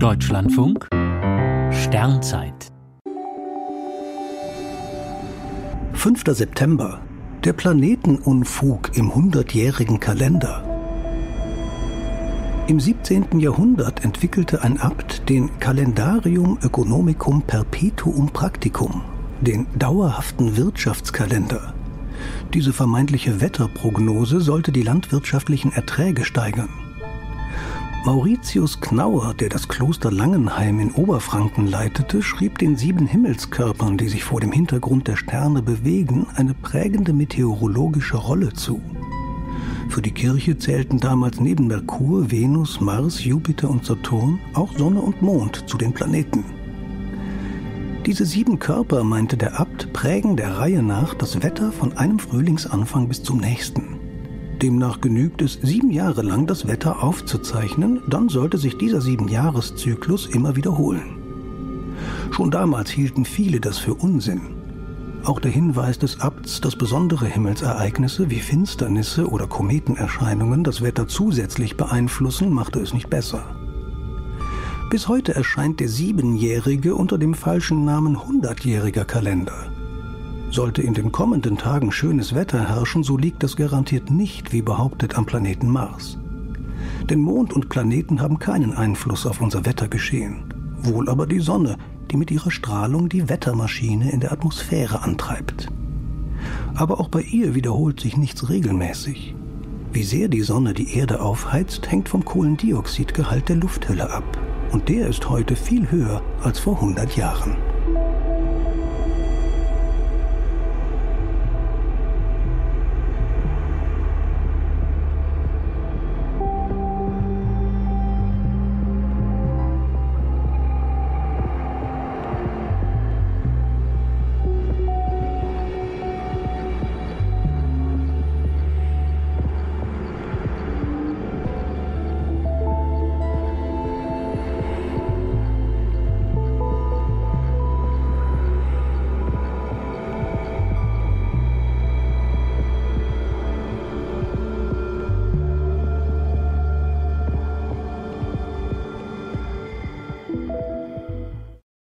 Deutschlandfunk Sternzeit 5. September. Der Planetenunfug im hundertjährigen Kalender. Im 17. Jahrhundert entwickelte ein Abt den Calendarium Ökonomicum Perpetuum Practicum, den dauerhaften Wirtschaftskalender. Diese vermeintliche Wetterprognose sollte die landwirtschaftlichen Erträge steigern. Mauritius Knauer, der das Kloster Langenheim in Oberfranken leitete, schrieb den sieben Himmelskörpern, die sich vor dem Hintergrund der Sterne bewegen, eine prägende meteorologische Rolle zu. Für die Kirche zählten damals neben Merkur, Venus, Mars, Jupiter und Saturn auch Sonne und Mond zu den Planeten. Diese sieben Körper, meinte der Abt, prägen der Reihe nach das Wetter von einem Frühlingsanfang bis zum nächsten. Demnach genügt es, sieben Jahre lang das Wetter aufzuzeichnen, dann sollte sich dieser Siebenjahreszyklus immer wiederholen. Schon damals hielten viele das für Unsinn. Auch der Hinweis des Abts, dass besondere Himmelsereignisse wie Finsternisse oder Kometenerscheinungen das Wetter zusätzlich beeinflussen, machte es nicht besser. Bis heute erscheint der Siebenjährige unter dem falschen Namen Hundertjähriger Kalender. Sollte in den kommenden Tagen schönes Wetter herrschen, so liegt das garantiert nicht, wie behauptet, am Planeten Mars. Denn Mond und Planeten haben keinen Einfluss auf unser Wettergeschehen, wohl aber die Sonne, die mit ihrer Strahlung die Wettermaschine in der Atmosphäre antreibt. Aber auch bei ihr wiederholt sich nichts regelmäßig. Wie sehr die Sonne die Erde aufheizt, hängt vom Kohlendioxidgehalt der Lufthülle ab und der ist heute viel höher als vor 100 Jahren.